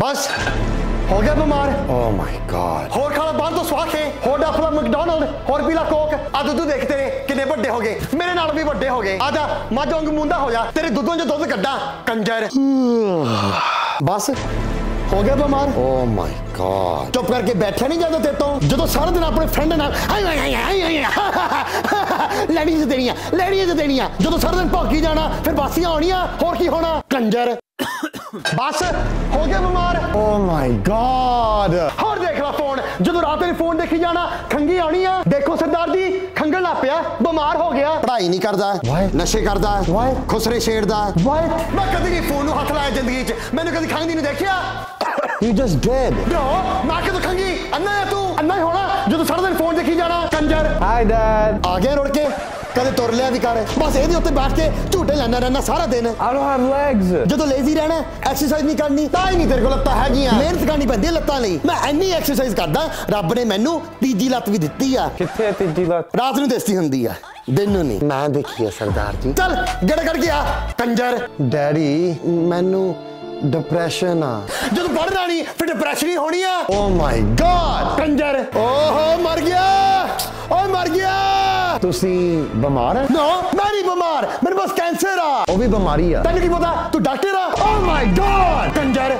ਬਸ। ਹੋ ਗਿਆ ਬਿਮਾਰ। ਓ ਮਾਈ ਗॉड ਹੋਰ ਖਾਣਾ ਬਾਹਰ ਤੋਂ ਸਵਾ ਕੇ ਹੋਰ ਡਾਫਲਾ ਮੈਕਡੋਨਲਡ ਹੋਰ ਪੀਲਾ ਕੋਕ ਆ ਦੁੱਧ ਦੇਖ ਤੇਰੇ ਕਿੰਨੇ ਵੱਡੇ ਹੋ ਗਏ। ਮੇਰੇ ਨਾਲ ਵੀ ਵੱਡੇ ਹੋ ਗਏ। ਆ ਜਾ ਮੱਝ ਵਾਂਗ ਮੁੰਡਾ ਹੋ ਜਾ। ਤੇਰੇ ਦੁੱਧੋਂ ਚ ਦੁੱਧ ਕੱਢਾਂ। ਕੰਜਰ। ਬਸ। ਹੋ ਗਿਆ ਬਿਮਾਰ। ਓ ਮਾਈ ਗॉड ਚੁੱਪ ਕਰਕੇ ਬੈਠਿਆ ਨਹੀਂ ਜਾਂਦਾ ਤੇਰੇ ਤੋਂ। ਜਦੋਂ ਸਾਰਾ ਦਿਨ ਆਪਣੇ ਫਰੈਂਡ ਨਾਲ ਆਈ ਆਈ ਆਈ ਆਈ ਆਈ ਲੈਣੀ ਤੇ ਦੇਣੀਆਂ ਲੈਣੀ ਤੇ ਦੇਣੀਆਂ। ਜਦੋਂ ਸਾਰਾ ਦਿਨ ਭੌਂਕੀ ਜਾਣਾ ਫਿਰ ਬਾਸੀਆਂ ਆਉਣੀਆਂ। ਹੋਰ ਕੀ ਹੋਣਾ? ਕੰਜਰ। ਬਸ ਹੋ ਗਿਆ ਬਿਮਾਰ। ਓ ਮਾਈ ਗॉड ਹੋਰ ਦੇਖ ਲੈ ਫੋਨ ਜਦੋਂ ਰਾਤ ਨੂੰ ਫੋਨ ਦੇਖੀ ਜਾਣਾ ਖੰਗੀ ਆਉਣੀ ਆ। ਦੇਖੋ ਸਰਦਾਰ ਜੀ ਖੰਗਣ ਲੱਗ ਪਿਆ ਬਿਮਾਰ ਹੋ ਗਿਆ। ਪੜ੍ਹਾਈ ਨਹੀਂ ਕਰਦਾ Why? ਨਸ਼ੇ ਕਰਦਾ Why? ਖੁਸਰੇ ਛੇੜਦਾ। ਮੈਂ ਕਦੀ ਨਹੀਂ ਫੋਨ ਨੂੰ ਹੱਥ ਲਾਇਆ ਜ਼ਿੰਦਗੀ 'ਚ ਮੈਨੂੰ ਕਦੀ ਖੰਗਦੀ ਨਹੀਂ ਦੇਖਿਆ। ਯੂ ਜਸਟ ਡੈਡ ਬ్రో ਮੈਂ ਕਦੋਂ ਖੰਗੀ ਅੰਨਾ ਤੂੰ? ਅੰਨਾ ਹੀ ਹੋਣਾ ਜਦੋਂ ਸਾਰਾ ਦਿਨ ਫੋਨ ਦੇਖੀ ਜਾਣਾ ਕੰਜਰ। ਹਾਈ ਡੈਡ ਆ ਗਿਆ ਰੁੜ ਕੇ। ਕਦੇ ਤੁਰ ਲਿਆ ਵੀ ਕਰ ਬਸ ਇਹਦੇ ਉੱਤੇ ਬੈਠ ਕੇ ਝੂਟੇ ਲੈਣਾ ਰਹਿਣਾ ਸਾਰਾ ਦਿਨ। ਆਈ ਡੋਨਟ ਹੈਵ ਲੈਗਸ ਜਦੋਂ ਲੇਜ਼ੀ ਰਹਿਣਾ ਐਕਸਰਸਾਈਜ਼ ਨਹੀਂ ਕਰਨੀ ਤਾਂ ਹੀ ਨਹੀਂ ਤੇਰੇ ਕੋਲ ਲੱਤਾਂ ਹੈਗੀਆਂ। ਮਿਹਨਤ ਕਰਨੀ ਪੈਂਦੀ ਹੈ ਲੱਤਾਂ ਲਈ। ਮੈਂ ਇੰਨੀ ਐਕਸਰਸਾਈਜ਼ ਕਰਦਾ ਰੱਬ ਨੇ ਮੈਨੂੰ ਤੀਜੀ ਲੱਤ ਵੀ ਦਿੱਤੀ ਆ। ਕਿੱਥੇ ਤੀਜੀ ਲੱਤ? ਰਾਤ ਨੂੰ ਦਿਸਦੀ ਹੁੰਦੀ ਆ ਦਿਨ ਨੂੰ ਨਹੀਂ। ਮੈਂ ਦੇਖੀ ਆ ਸਰਦਾਰ ਜੀ। ਚੱਲ ਗੜ ਗੜ ਗਿਆ ਕੰਜਰ। ਡੈਡੀ ਮੈਨੂੰ ਡਿਪਰੈਸ਼ਨ ਆ। ਜਦੋਂ ਪੜ ਰਾਣੀ ਫਿਰ ਡਿਪਰੈਸ਼ਨ ਹੀ ਹੋਣੀ ਆ। ਓ ਮਾਈ ਗॉड ਕੰਜਰ ਓਹੋ ਮਰ ਗਿਆ। ਓਏ ਮਰ ਗਿਆ। ਤੁਸੀਂ ਬਿਮਾਰ ਹੈ? ਨੋ ਮੈਂ ਨਹੀਂ ਬਿਮਾਰ। ਮੇਰੇ ਬਸ ਕੈਂਸਰ ਆ। ਉਹ ਵੀ ਬਿਮਾਰੀ ਆ। ਤੈਨੂੰ ਕੀ ਪਤਾ? ਤੂੰ ਡਾਕਟਰ ਆ? ਓ ਮਾਈ ਗॉड ਕੰਜਰ।